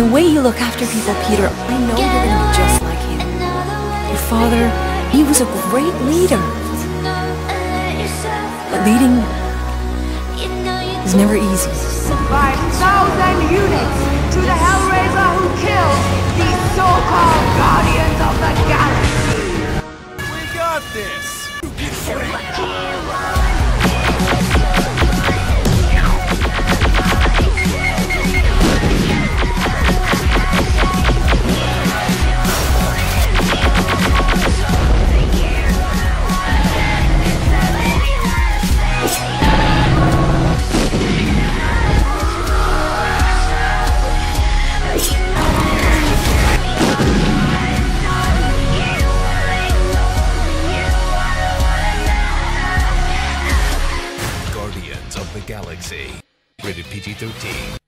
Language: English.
the way you look after people, Peter, I know you're gonna be just father, he was a great leader. But leading is never easy. 5,000 units to the Hellraiser who killed these so-called Guardians of the Galaxy! We got this! The Galaxy. Rated PG 13.